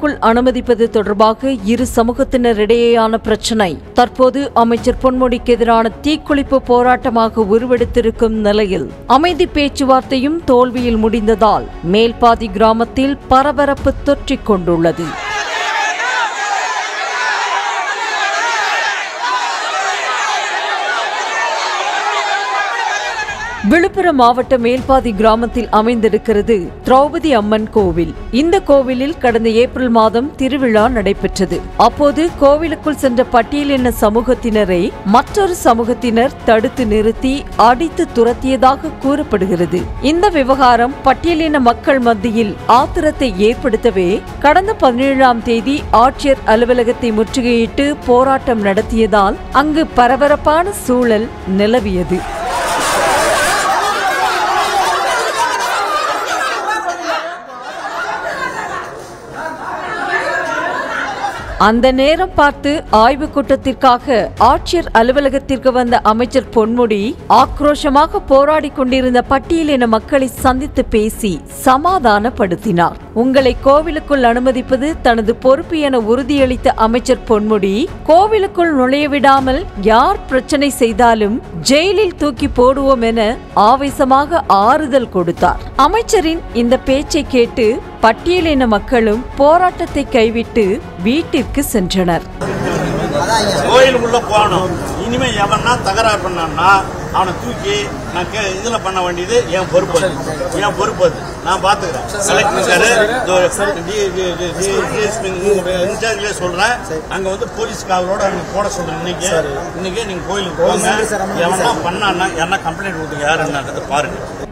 கோவிலுக்குள் அனுமதிப்பது தொடர்பாக இரு சமூகத்தினரிடையேயான பிரச்சினை. தற்போது அமைச்சர் பொன்முடிக்கு எதிரான தீக்குளிப்பு போராட்டமாக உருவெடுத்திருக்கும் நிலையில் அமைதி பேச்சுவார்த்தையும் தோல்வியில் முடிந்ததால் மேல்பாதி கிராமத்தில் பரபரப்பு தொற்றிக் கொண்டுள்ளது. விழுப்புரம் மாவட்ட மேல்பாதி கிராமத்தில் அமைந்திருக்கிறது திரௌபதி அம்மன் கோவில். இந்த கோவிலில் கடந்த ஏப்ரல் மாதம் திருவிழா நடைபெற்றது. அப்போது கோவிலுக்குள் சென்ற பட்டியலின சமூகத்தினரை மற்றொரு சமூகத்தினர் தடுத்து நிறுத்தி அடித்து துரத்தியதாக கூறப்படுகிறது. இந்த விவகாரம் பட்டியலின மக்கள் மத்தியில் ஆத்திரத்தை ஏற்படுத்தவே கடந்த பதினேழாம் தேதி ஆட்சியர் அலுவலகத்தை முற்றுகையிட்டு போராட்டம் நடத்தியதால் அங்கு பரபரப்பான சூழல் நிலவியது. அந்த நேரம் பார்த்து ஆய்வு கூட்டத்திற்காக ஆட்சியர் அலுவலகத்திற்கு வந்த அமைச்சர் பொன்முடி ஆக்ரோஷமாக போராடி கொண்டிருந்த பட்டியலின மக்களை சந்தித்து பேசி சமாதானப்படுத்தினார். உங்களை கோவிலுக்குள் அனுமதிப்பது தனது பொறுப்பு என உறுதியளித்த அமைச்சர் பொன்முடி கோவிலுக்குள் நுழைய விடாமல் யார் பிரச்சனை செய்தாலும் ஜெயிலில் தூக்கி போடுவோம் என ஆவேசமாக ஆறுதல் கொடுத்தார். அமைச்சரின் இந்த பேச்சை கேட்டு பட்டியலின மக்களும் போராட்டத்தை கைவிட்டு வீட்டிற்கு சென்றனர். கோயிலுக்குள்ள போகணும். இனிமே எவனா தகராறு பண்ணான்னா அவனை தூக்கி நான் கே இதுல பண்ண வேண்டியது என் பொறுப்பு அது. என் பொறுப்பு அது. நான் பாத்துக்கிறேன். கலெக்டர் இன்சார்ஜ்லயே சொல்றேன். அங்க வந்து போலீஸ் காவலோட அங்க போட சொல்றேன். இன்னைக்கு இன்னைக்கு நீங்க கோயிலுக்கு போங்க. எவனா பண்ணான்னா யாரா கம்ப்ளைண்ட் கொடுங்க யாருன்னு பாருங்க.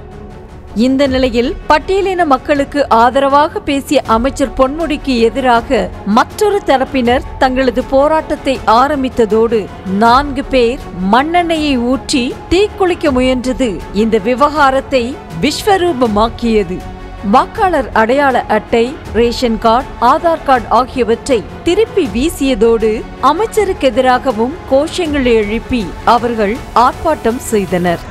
இந்த நிலையில் பட்டியலின மக்களுக்கு ஆதரவாக பேசிய அமைச்சர் பொன்முடிக்கு எதிராக மற்றொரு தரப்பினர் தங்களது போராட்டத்தை ஆரம்பித்ததோடு நான்கு பேர் மண்ணெண்ணெயை ஊற்றி தீக்குளிக்க முயன்றது. இந்த விவகாரத்தை விஸ்வரூபமாக்கியது. வாக்காளர் அடையாள அட்டை ரேஷன் கார்டு ஆதார் கார்டு ஆகியவற்றை திருப்பி வீசியதோடு அமைச்சருக்கு எதிராகவும் கோஷங்களை எழுப்பி அவர்கள் ஆர்ப்பாட்டம் செய்தனர்.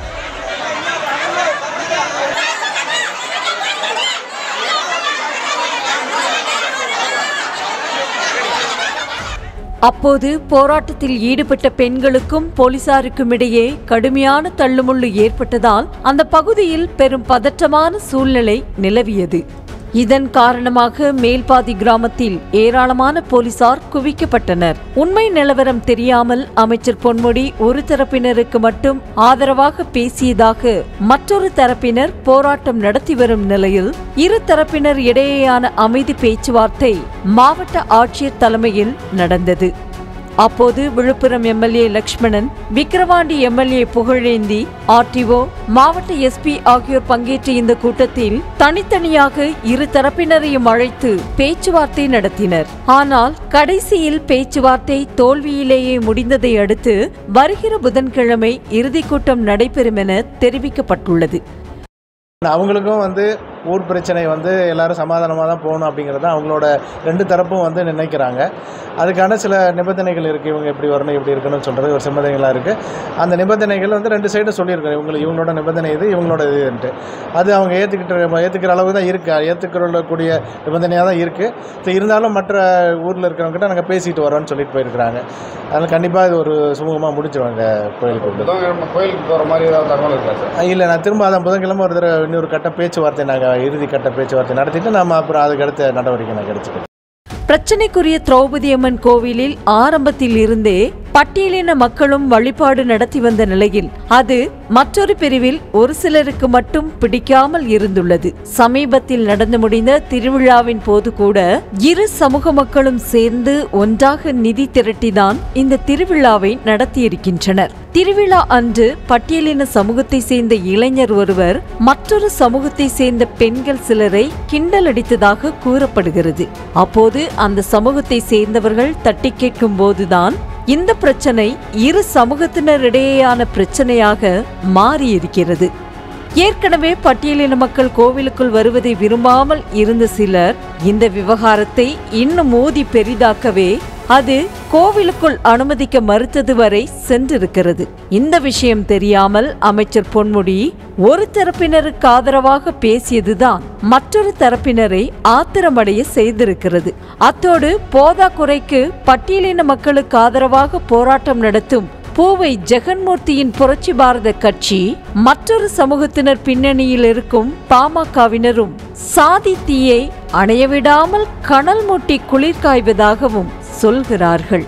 அப்போது போராட்டத்தில் ஈடுபட்ட பெண்களுக்கும் போலீசாருக்கும் இடையே கடுமையான தள்ளுமுள்ளு ஏற்பட்டதால் அந்த பகுதியில் பெரும் பதற்றமான சூழ்நிலை நிலவியது. இதன் காரணமாக மேல்பாதி கிராமத்தில் ஏராளமான போலீசார் குவிக்கப்பட்டனர். உண்மை நிலவரம் தெரியாமல் அமைச்சர் பொன்முடி ஒரு தரப்பினருக்கு மட்டும் ஆதரவாக பேசியதாக மற்றொரு தரப்பினர் போராட்டம் நடத்தி வரும் நிலையில் இரு தரப்பினர் இடையேயான அமைதி பேச்சுவார்த்தை மாவட்ட ஆட்சியர் தலைமையில் நடந்தது. அப்போது Viluppuram MLA Lakshmanan Vikravandi MLA Pugazhendhi RDO மாவட்ட எஸ்பி ஆகியோர் பங்கேற்ற இந்த கூட்டத்தில் தனித்தனியாக இரு தரப்பினரையும் அழைத்து பேச்சுவார்த்தை நடத்தினர். ஆனால் கடைசியில் பேச்சுவார்த்தை தோல்வியிலேயே முடிந்ததை அடுத்து வருகிற புதன்கிழமை இறுதிக் கூட்டம் நடைபெறும் என தெரிவிக்கப்பட்டுள்ளது. அவங்களுக்கும் வந்து ஊர் பிரச்சனை வந்து எல்லாரும் சமாதானமாக தான் போகணும் அப்படிங்கிறது அவங்களோட ரெண்டு தரப்பும் வந்து நினைக்கிறாங்க. அதுக்கான சில நிபந்தனைகள் இருக்குது இவங்க எப்படி வரணும் இப்படி இருக்கணும்னு சொல்கிறது ஒரு நிபந்தனைகளாக இருக்குது அந்த நிபந்தனைகள் வந்து ரெண்டு சைடும் சொல்லியிருக்காங்க இவங்க இவங்களோட நிபந்தனை இது இவங்களோட இதுன்ட்டு. அது அவங்க ஏற்றுக்கிட்ட ஏற்றுக்கிற அளவு தான் இருக்குது ஏற்றுக்கொள்ளக்கூடிய நிபந்தனையாக தான் இருக்குது இருந்தாலும் மற்ற ஊரில் இருக்கிறவங்ககிட்ட நாங்கள் பேசிட்டு வரோம்னு சொல்லிட்டு போயிருக்கிறாங்க. அதனால் கண்டிப்பாக இது ஒரு சுமூகமாக முடிச்சிருவாங்க கோயிலுக்கு கோயிலுக்கு போகிற மாதிரி ஏதாவது தகவல் இருக்கா இல்லை நான் திரும்ப அதான் புதன்கிழமை ஒரு தடவை இன்னொரு கட்ட பேச்சுவார்த்தை நாங்கள் இறுதி கட்ட பேச்சுவார்த்தை நடத்திட்டு நம்ம அப்புறம் அதுக்கடுத்த நடவடிக்கை நான் எடுத்துக்கிறோம் பிரச்சனைக்குரிய திரௌபதி அம்மன் கோவிலில் ஆரம்பத்தில் இருந்தே பட்டியலின மக்களும் வழிபாடு நடத்தி வந்த நிலையில் அது மற்றொரு பிரிவில் ஒரு சிலருக்கு மட்டும் பிடிக்காமல் இருந்துள்ளது. சமீபத்தில் நடந்து முடிந்த திருவிழாவின் போது கூட இரு சமூக மக்களும் சேர்ந்து ஒன்றாக நிதி திரட்டிதான் இந்த திருவிழாவை நடத்தியிருக்கின்றனர். திருவிழா அன்று பட்டியலின சமூகத்தை சேர்ந்த இளைஞர் ஒருவர் மற்றொரு சமூகத்தை சேர்ந்த பெண்கள் சிலரை கிண்டல் அடித்ததாக கூறப்படுகிறது. அப்போது அந்த சமூகத்தை சேர்ந்தவர்கள் தட்டி கேட்கும் போதுதான் இந்த பிரச்சனை இரு சமூகத்தினரிடையேயான பிரச்சனையாக மாறியிருக்கிறது. ஏற்கனவே பட்டியலின மக்கள் கோவிலுக்குள் வருவதை விரும்பாமல் இருந்த சிலர் இந்த விவகாரத்தை இன்னும் மோதி பெரிதாக்கவே அது கோவிலுக்குள் அனுமதிக்க மறுத்தது வரை சென்றிருக்கிறது. இந்த விஷயம் தெரியாமல் அமைச்சர் பொன்முடி ஒரு தரப்பினருக்கு ஆதரவாக பேசியதுதான் மற்றொரு தரப்பினரை ஆத்திரமடைய செய்திருக்கிறது. அத்தோடு போதாக்குறைக்கு பட்டியலின மக்களுக்கு ஆதரவாக போராட்டம் நடத்தும் பூவை ஜெகன்மூர்த்தியின் புரட்சி பாரத கட்சி மற்றொரு சமூகத்தினர் பின்னணியில் இருக்கும் பாமகவினரும் சாதி தீயை அணையவிடாமல் கனல் மூட்டி குளிர் காய்வதாகவும் சொல்கிறார்கள்.